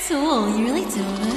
so, you really do it?